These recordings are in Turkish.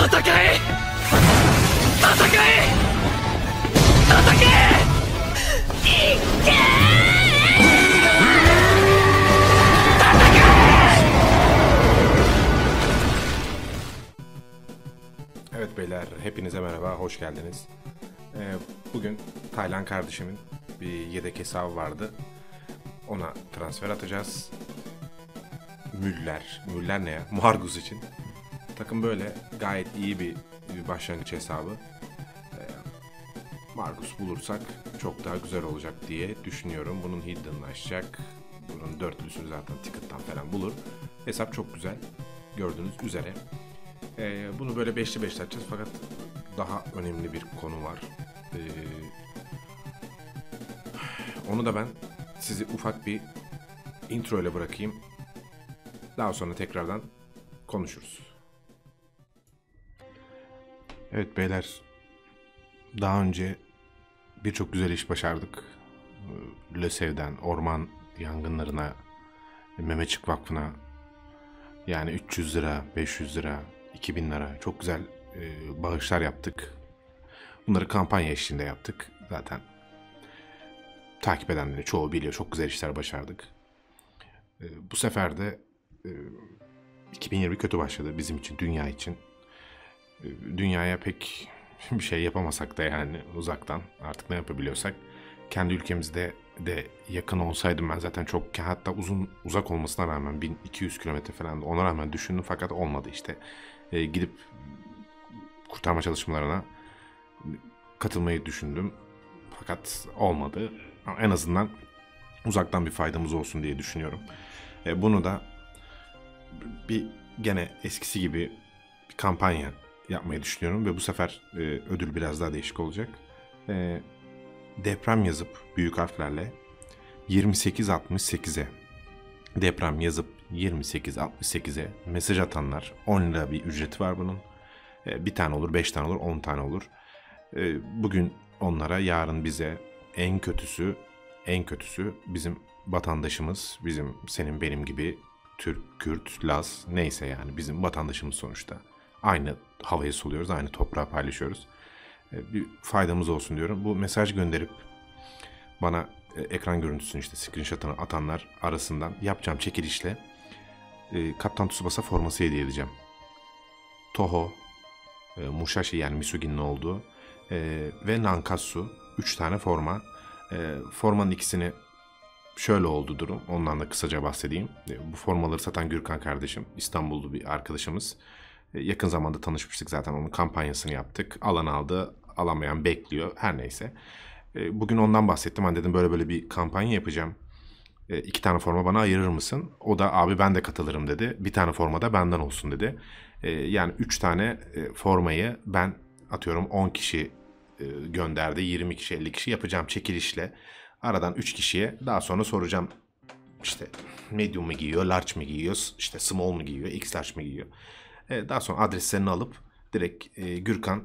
戦え戦え戦えいけEvet beyler, hepinize merhaba, hoş geldiniz. Ee, bugün Taylan kardeşimin bir yedek hesabı vardı. Ona transfer atacağız. Müller, Müller ne ya? Margus için. Takım böyle gayet iyi bir, bir başlangıç hesabı. Ee, Margus bulursak çok daha güzel olacak diye düşünüyorum. Bunun hidden'ını açacak. Bunun dörtlüsünü zaten ticket'tan falan bulur. Hesap çok güzel. Gördüğünüz üzere. Ee, bunu böyle beşli beşli açacağız fakat daha önemli bir konu var. Ee, onu da ben sizi ufak bir intro ile bırakayım. Daha sonra tekrardan konuşuruz. Evet beyler, daha önce birçok güzel iş başardık. Ee, LÖSEV'den orman yangınlarına, Mehmetçik Vakfı'na, yani 300 lira, 500 lira, 2000 lira çok güzel e, bağışlar yaptık. Bunları kampanya eşliğinde yaptık. Zaten takip edenleri çoğu biliyor. Çok güzel işler başardık. E, bu sefer de e, 2020 kötü başladı bizim için, dünya için. Dünyaya pek bir şey yapamasak da yani uzaktan artık ne yapabiliyorsak kendi ülkemizde de yakın olsaydım ben zaten çok hatta uzun uzak olmasına rağmen 1200 kilometre falan ona rağmen düşündüm fakat olmadı işte. E, gidip kurtarma çalışmalarına katılmayı düşündüm fakat olmadı. Ama en azından uzaktan bir faydamız olsun diye düşünüyorum. E, bunu da bir gene eskisi gibi bir kampanya yapmayı düşünüyorum ve bu sefer e, ödül biraz daha değişik olacak. E, deprem yazıp büyük harflerle 2868'e deprem yazıp 2868'e mesaj atanlar 10 lira bir ücreti var bunun. E, bir tane olur, 5 tane olur, 10 tane olur. E, bugün onlara, yarın bize en kötüsü, en kötüsü bizim vatandaşımız, bizim senin benim gibi Türk, Kürt, Laz neyse yani bizim vatandaşımız sonuçta. Aynı havayı soluyoruz, aynı toprağı paylaşıyoruz. E, bir faydamız olsun diyorum. Bu mesaj gönderip bana e, ekran görüntüsünü işte screenshot'ını atanlar arasından yapacağım çekilişle e, Kaptan Tsubasa forması hediye edeceğim. Toho, Mushashi yani Misugi'nin olduğu ve Nankatsu 3 tane forma. Formanın ikisini şöyle oldu durum. Ondan da kısaca bahsedeyim. Bu formaları satan Gürkan kardeşim, İstanbullu bir arkadaşımız. E, yakın zamanda tanışmıştık zaten onun kampanyasını yaptık. Alan aldı, alamayan bekliyor. Her neyse. E, bugün ondan bahsettim. Hani dedim böyle böyle bir kampanya yapacağım. E, iki tane forma bana ayırır mısın? O da abi ben de katılırım dedi. Bir tane forma da benden olsun dedi. Yani üç tane formayı ben atıyorum 10 kişi gönderdi. 20 kişi 50 kişi yapacağım çekilişle. Aradan 3 kişiye daha sonra soracağım işte medium mu giyiyor, large mı giyiyor, işte small mu giyiyor, x large mı giyiyor. E, daha sonra adreslerini alıp direkt e, Gürkan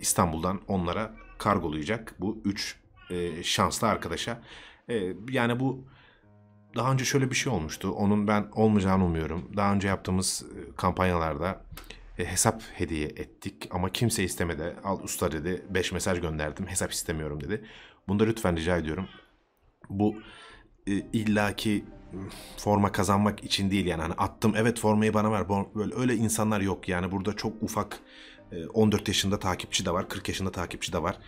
İstanbul'dan onlara kargolayacak bu üç e, şanslı arkadaşa. Yani bu daha önce şöyle bir şey olmuştu. Onun ben olmayacağını umuyorum. Daha önce yaptığımız kampanyalarda hesap hediye ettik ama kimse istemedi. Al usta dedi. 5 mesaj gönderdim. Hesap istemiyorum dedi. Bunda lütfen rica ediyorum. Bu e, illaki forma kazanmak için değil yani. Hani attım evet formayı bana ver. Böyle öyle insanlar yok yani. Burada çok ufak 14 yaşında takipçi de var 40 yaşında takipçi de var.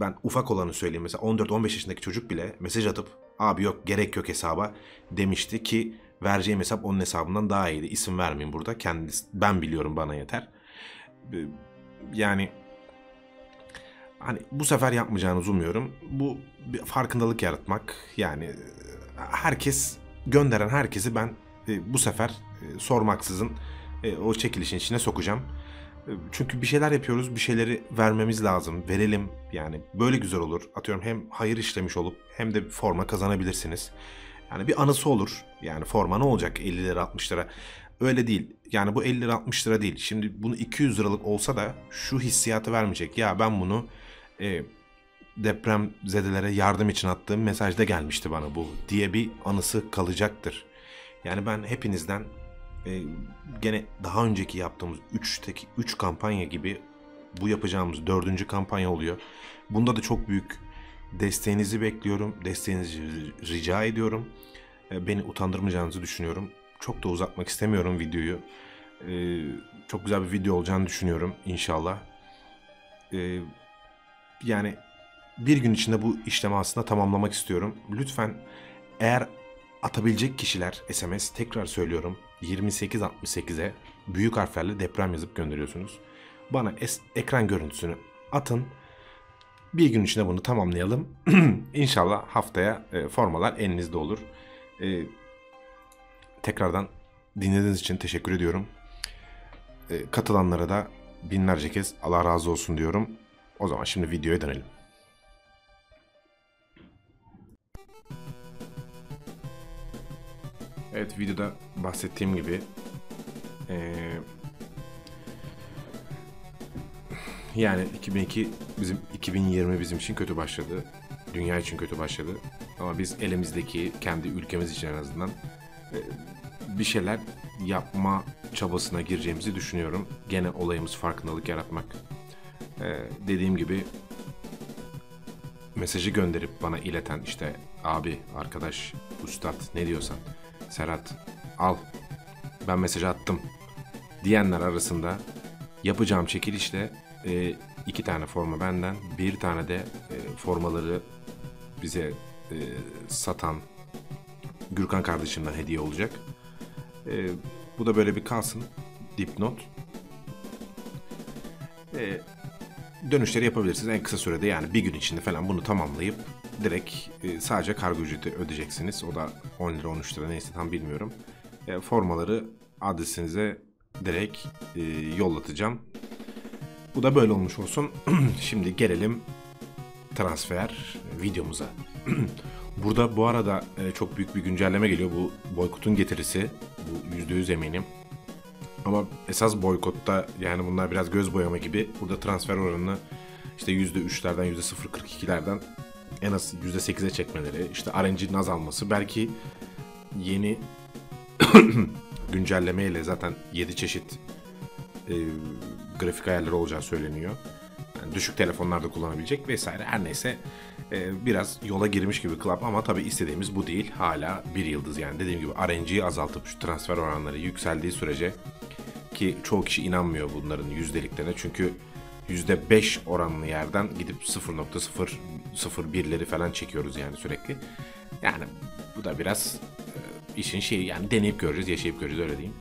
Ben ufak olanı söyleyeyim. Mesela 14-15 yaşındaki çocuk bile mesaj atıp abi yok gerek yok hesaba demişti ki vereceğim hesap onun hesabından daha iyiydi. İsim vermeyeyim burada. Kendisi ben biliyorum bana yeter. Yani hani bu sefer yapmayacağınızı umuyorum. Bu bir farkındalık yaratmak yani herkes gönderen herkesi ben e, bu sefer e, sormaksızın e, o çekilişin içine sokacağım. E, çünkü bir şeyler yapıyoruz, bir şeyleri vermemiz lazım. Verelim yani böyle güzel olur. Atıyorum hem hayır işlemiş olup hem de forma kazanabilirsiniz. Yani bir anısı olur. Yani forma ne olacak 50 lira 60 lira. Öyle değil. Yani bu 50 lira 60 lira değil. Şimdi bunu 200 liralık olsa da şu hissiyatı vermeyecek. Ya ben bunu e, deprem zedelere yardım için attığım mesajda gelmişti bana bu diye bir anısı kalacaktır. Yani ben hepinizden e, gene daha önceki yaptığımız 3'teki 3 kampanya gibi bu yapacağımız dördüncü kampanya oluyor. Bunda da çok büyük desteğinizi bekliyorum. Desteğinizi rica ediyorum. E, beni utandırmayacağınızı düşünüyorum. Çok da uzatmak istemiyorum videoyu. E, çok güzel bir video olacağını düşünüyorum inşallah. E, yani bir gün içinde bu işlemi aslında tamamlamak istiyorum. Lütfen eğer atabilecek kişiler SMS tekrar söylüyorum 2868'e büyük harflerle deprem yazıp gönderiyorsunuz. Bana es- ekran görüntüsünü atın. Bir gün içinde bunu tamamlayalım. İnşallah haftaya e, formalar elinizde olur. E, tekrardan dinlediğiniz için teşekkür ediyorum. E, katılanlara da binlerce kez Allah razı olsun diyorum. O zaman şimdi videoya dönelim. Evet videoda bahsettiğim gibi eee, yani 2002 bizim 2020 bizim için kötü başladı. Dünya için kötü başladı. Ama biz elimizdeki kendi ülkemiz için en azından e, bir şeyler yapma çabasına gireceğimizi düşünüyorum. Gene olayımız farkındalık yaratmak. E, dediğim gibi mesajı gönderip bana ileten işte abi, arkadaş, ustad ne diyorsan Serhat al ben mesajı attım diyenler arasında yapacağım çekilişle e, iki tane forma benden bir tane de e, formaları bize e, satan Gürkan kardeşimden hediye olacak. E, bu da böyle bir kalsın dipnot. E, dönüşleri yapabilirsiniz en kısa sürede yani bir gün içinde falan bunu tamamlayıp direkt e, sadece kargo ücreti ödeyeceksiniz. O da 10 lira 13 lira neyse tam bilmiyorum. E, formaları adresinize direkt e, yollatacağım. Bu da böyle olmuş olsun. Şimdi gelelim transfer videomuza. Burada bu arada e, çok büyük bir güncelleme geliyor. Bu boykotun getirisi. Bu %100 eminim. Ama esas boykotta yani bunlar biraz göz boyama gibi. Burada transfer oranını işte %3'lerden %0.42'lerden en az %8'e çekmeleri, işte RNG'nin azalması, belki yeni güncellemeyle zaten 7 çeşit e, grafik ayarları olacağı söyleniyor. Yani düşük telefonlarda kullanabilecek vesaire her neyse e, biraz yola girmiş gibi Club ama tabii istediğimiz bu değil. Hala bir yıldız yani dediğim gibi RNG'yi azaltıp şu transfer oranları yükseldiği sürece ki çoğu kişi inanmıyor bunların yüzdeliklerine çünkü %5 oranlı yerden gidip 0.001'leri falan çekiyoruz yani sürekli. Yani bu da biraz e, işin şeyi yani deneyip göreceğiz, yaşayıp göreceğiz öyle diyeyim.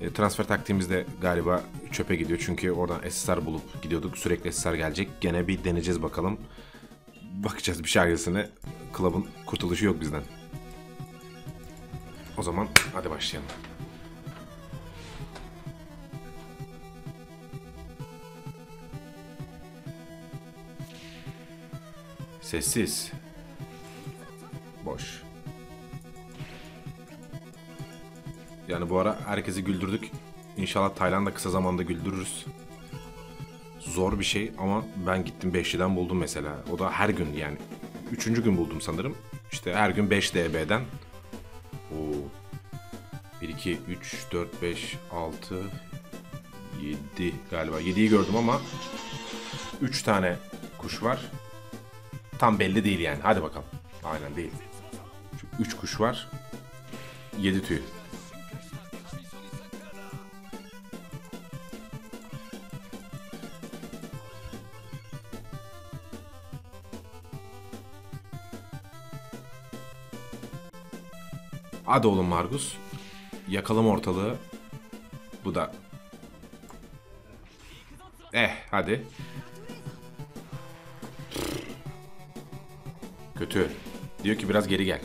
E, transfer taktiğimiz de galiba çöpe gidiyor çünkü oradan SSR bulup gidiyorduk. Sürekli SSR gelecek. Gene bir deneyeceğiz bakalım. Bakacağız bir şarkısını. Club'ın kurtuluşu yok bizden. O zaman hadi başlayalım. Sessiz. Boş. Yani bu ara herkesi güldürdük. İnşallah Tayland'da kısa zamanda güldürürüz. Zor bir şey ama ben gittim 5'liden buldum mesela. O da her gün yani. Üçüncü gün buldum sanırım. İşte her gün 5 DB'den. Oo. 1, 2, 3, 4, 5, 6, 7 galiba. 7'yi gördüm ama 3 tane kuş var. Tam belli değil yani. Hadi bakalım. Aynen değil. 3 kuş var. 7 tüy. Hadi oğlum Margus. Yakalım ortalığı. Bu da. Eh hadi. Kötü. Diyor ki biraz geri gel.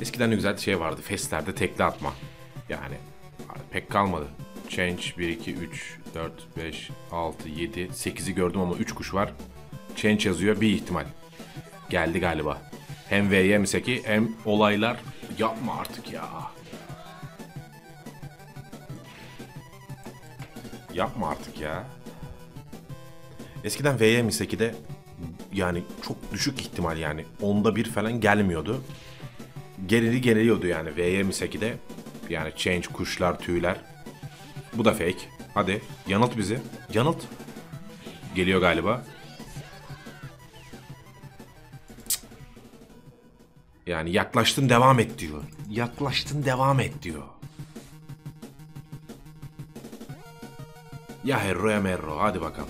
Eskiden ne güzel şey vardı. Festlerde tekli atma. Yani pek kalmadı. Change 1, 2, 3, 4, 5, 6, 7, 8'i gördüm ama 3 kuş var. Change yazıyor bir ihtimal. Geldi galiba. Hem V'ye hem Seki hem olaylar yapma artık ya. Yapma artık ya. Eskiden VY Miseki'de yani çok düşük ihtimal yani onda bir falan gelmiyordu. Geliri geliyordu yani VY Miseki'de. Yani change, kuşlar, tüyler. Bu da fake. Hadi yanılt bizi. Yanılt. Geliyor galiba. Yani yaklaştın devam et diyor. Yaklaştın devam et diyor. Ya herro ya merro hadi bakalım.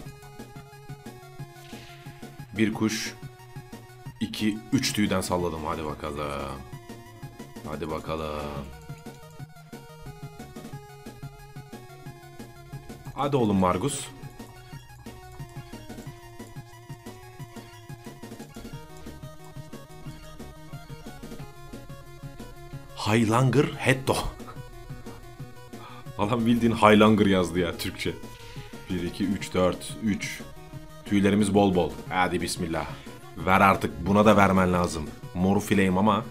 Bir kuş, iki, üç tüyden salladım hadi bakalım. Hadi bakalım. Hadi oğlum Margus. Highlanger Hetto. Adam bildiğin Highlanger yazdı ya Türkçe. 1, 2, 3, 4, 3. Tüylerimiz bol bol. Hadi bismillah. Ver artık buna da vermen lazım. Moru fileyim ama.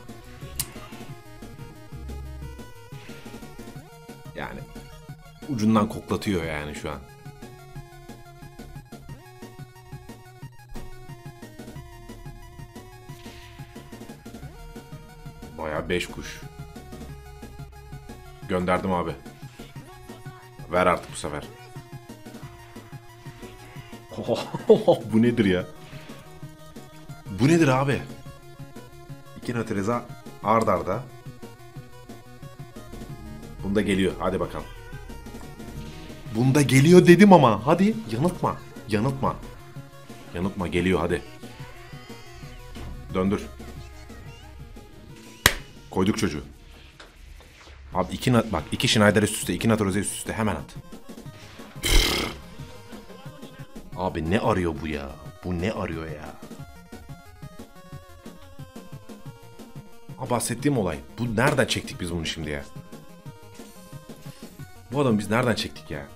Yani ucundan koklatıyor yani şu an. Baya 5 kuş. Gönderdim abi. Ver artık bu sefer. bu nedir ya? Bu nedir abi? İki Natreza ard arda. Bunda geliyor. Hadi bakalım. Bunda geliyor dedim ama. Hadi yanıltma. Yanıltma. Yanıltma geliyor hadi. Döndür. Koyduk çocuğu. Abi iki bak iki Schneider üst üste, iki Natroze üst üste hemen at. Abi ne arıyor bu ya? Bu ne arıyor ya? Ha bahsettiğim olay. Bu nereden çektik biz bunu şimdi ya? Bu adamı biz nereden çektik ya?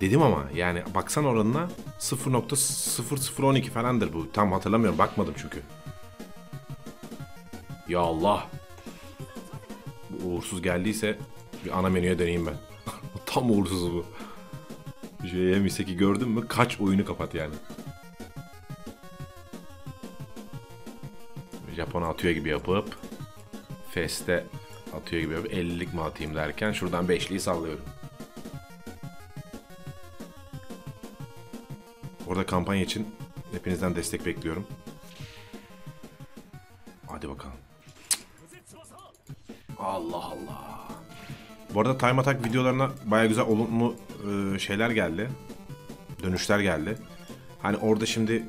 Dedim ama yani baksan oranına 0.0012 falandır bu. Tam hatırlamıyorum bakmadım çünkü. Ya Allah. Bu uğursuz geldiyse bir ana menüye döneyim ben. Tam uğursuz bu. JM8 gördün mü kaç oyunu kapat yani. Japon'a atıyor gibi yapıp Feste atıyor gibi yapıp 50'lik mi atayım derken şuradan 5'liyi sallıyorum. Orada kampanya için hepinizden destek bekliyorum. Bu arada Time Attack videolarına baya güzel olumlu e, şeyler geldi. Dönüşler geldi. Hani orada şimdi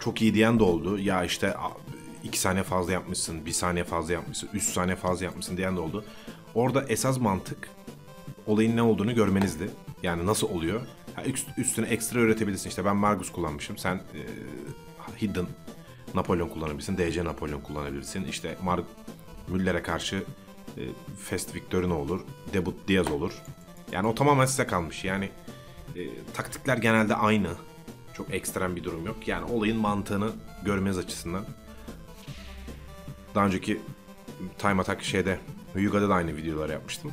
çok iyi diyen de oldu. Ya işte 2 saniye fazla yapmışsın, 1 saniye fazla yapmışsın, 3 saniye fazla yapmışsın diyen de oldu. Orada esas mantık olayın ne olduğunu görmenizdi. Yani nasıl oluyor? Ha, üst, üstüne ekstra öğretebilirsin. İşte ben Margus kullanmışım. Sen e, Hidden Napolyon kullanabilirsin. DC Napolyon kullanabilirsin. İşte Mar Müller'e karşı Fast Victorino olur. Debut Diaz olur. Yani o tamamen size kalmış. Yani e, taktikler genelde aynı. Çok ekstrem bir durum yok. Yani olayın mantığını görmeniz açısından. Daha önceki Time Attack şeyde Hyuga'da da aynı videolar yapmıştım.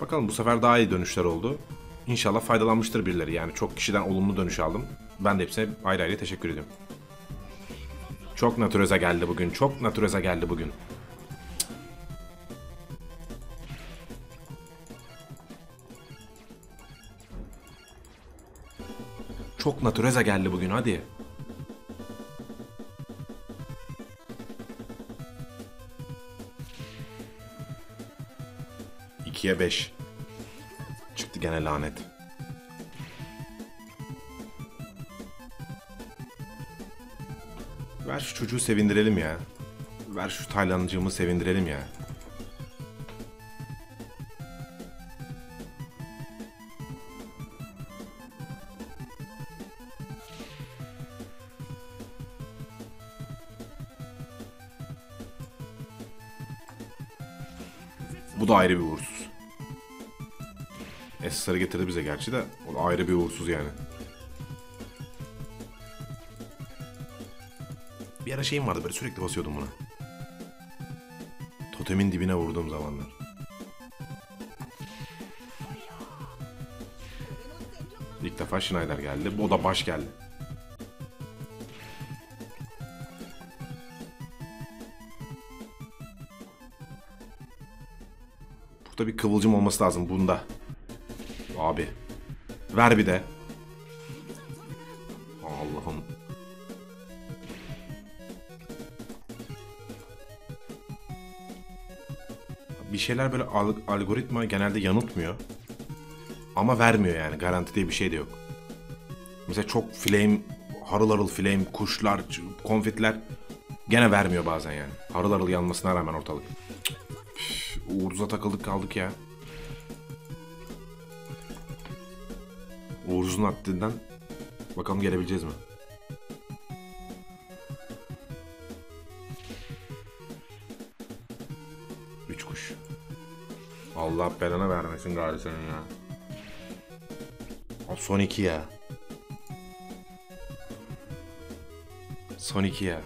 Bakalım bu sefer daha iyi dönüşler oldu. İnşallah faydalanmıştır birileri. Yani çok kişiden olumlu dönüş aldım. Ben de hepsine ayrı ayrı teşekkür ediyorum. Çok natureze geldi bugün. Çok natureze geldi bugün. Çok natureze geldi bugün hadi. İkiye beş. Çıktı gene lanet. Ver şu çocuğu sevindirelim ya. Ver şu Taylandcığımı sevindirelim ya. da ayrı bir uğursuz. Esrar'ı getirdi bize gerçi de o da ayrı bir uğursuz yani. Bir ara şeyim vardı böyle sürekli basıyordum buna. Totemin dibine vurduğum zamanlar. İlk defa Schneider geldi. O da baş geldi. Burada bir kıvılcım olması lazım bunda. Abi. Ver bir de. Allah'ım. Bir şeyler böyle al- algoritma genelde yanıltmıyor. Ama vermiyor yani. Garanti diye bir şey de yok. Mesela çok flame, harıl harıl flame, kuşlar, konfetler gene vermiyor bazen yani. Harıl harıl yanmasına rağmen ortalık. Uğur'uza takıldık kaldık ya. Uğur'uzun hattından bakalım gelebileceğiz mi? Üç kuş. Allah belanı vermesin gari senin ya. Son iki ya. Son iki ya.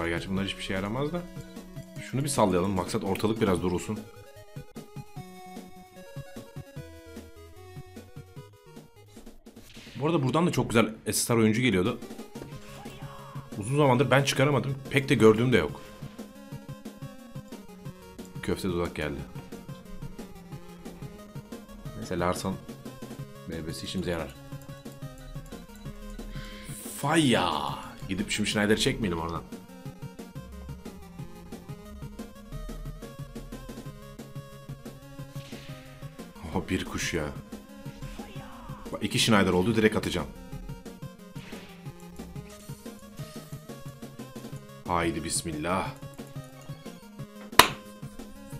Var gerçi bunlar hiçbir şey yaramaz da. Şunu bir sallayalım maksat ortalık biraz durulsun. Bu arada buradan da çok güzel SSR oyuncu geliyordu. Uzun zamandır ben çıkaramadım. Pek de gördüğüm de yok. Köfte dudak geldi. Mesela Larson BB'si işimize yarar. Faya. Gidip Schneider'i çekmeyelim oradan. Bir kuş ya. Bak iki Schneider oldu direkt atacağım. Haydi bismillah.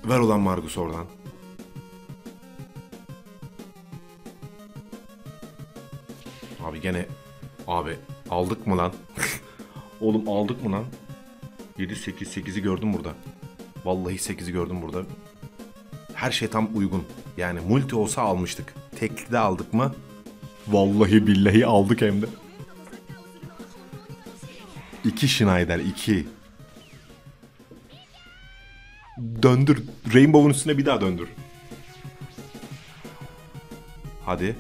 Ver ulan Margus oradan. Abi gene abi aldık mı lan? Oğlum aldık mı lan? 7 8 8'i gördüm burada. Vallahi 8'i gördüm burada. Her şey tam uygun. Yani multi olsa almıştık. Tekli de aldık mı? Vallahi billahi aldık hem de. İki Schneider, iki. Döndür. Rainbow'un üstüne bir daha döndür. Hadi.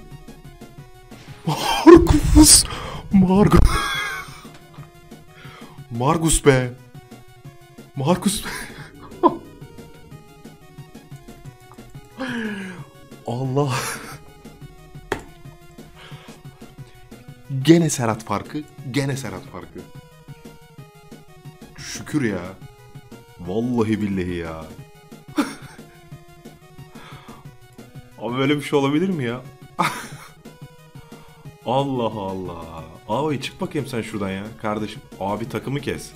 Margus. Margus. Margus be. Margus. Allah. Gene Serhat farkı. Gene Serhat farkı. Şükür ya. Vallahi billahi ya. Abi böyle bir şey olabilir mi ya? Allah Allah. Abi çık bakayım sen şuradan ya kardeşim. Abi takımı kes.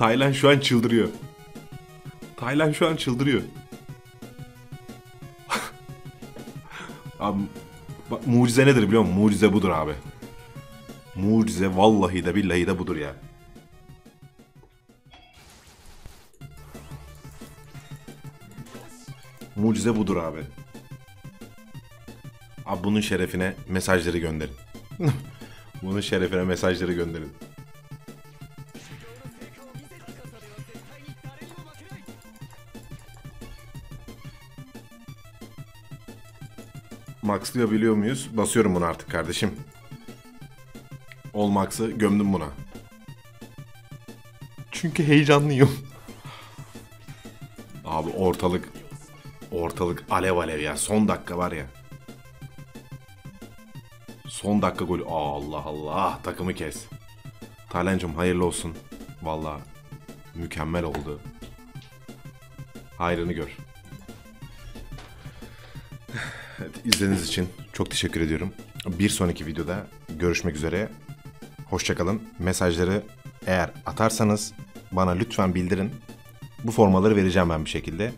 Taylan şu an çıldırıyor. Taylan şu an çıldırıyor. abi bak mucize nedir biliyor musun? Mucize budur abi. Mucize vallahi de billahi de budur ya. Mucize budur abi. Abi bunun şerefine mesajları gönderin. bunun şerefine mesajları gönderin. Maxlayabiliyor muyuz? Basıyorum bunu artık kardeşim. Ol Max'ı gömdüm buna. Çünkü heyecanlıyım. Abi ortalık ortalık alev alev ya. Son dakika var ya. Son dakika golü. Allah Allah takımı kes. Taylancım hayırlı olsun. Vallahi mükemmel oldu. Hayrını gör. İzlediğiniz için çok teşekkür ediyorum. Bir sonraki videoda görüşmek üzere. Hoşçakalın. Mesajları eğer atarsanız bana lütfen bildirin. Bu formaları vereceğim ben bir şekilde.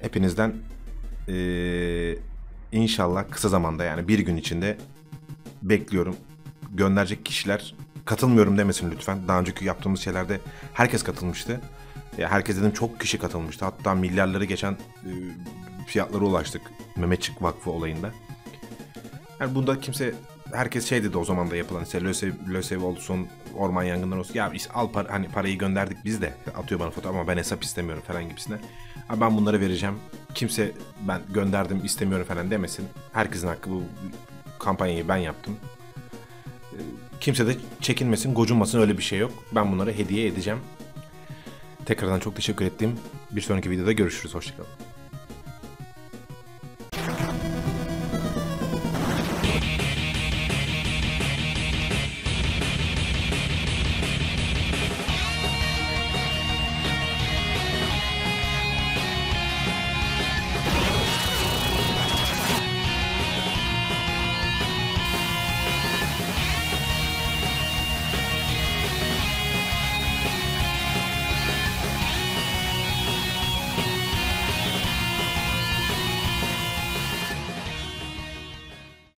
Hepinizden eee, inşallah kısa zamanda yani bir gün içinde bekliyorum. Gönderecek kişiler katılmıyorum demesin lütfen. Daha önceki yaptığımız şeylerde herkes katılmıştı. Herkes dedim çok kişi katılmıştı. Hatta milyarları geçen fiyatlara ulaştık. Mehmetçik Vakfı olayında. Yani bunda kimse herkes şey dedi o zaman da yapılan işte LÖSEV, LÖSEV olsun orman yangınları olsun ya al par- hani parayı gönderdik biz de atıyor bana fotoğraf ama ben hesap istemiyorum falan gibisine. Ama ben bunları vereceğim. Kimse ben gönderdim istemiyorum falan demesin. Herkesin hakkı bu kampanyayı ben yaptım. Ee, Kimse de çekinmesin, gocunmasın öyle bir şey yok. Ben bunları hediye edeceğim. Tekrardan çok teşekkür ettim. Bir sonraki videoda görüşürüz. Hoşçakalın.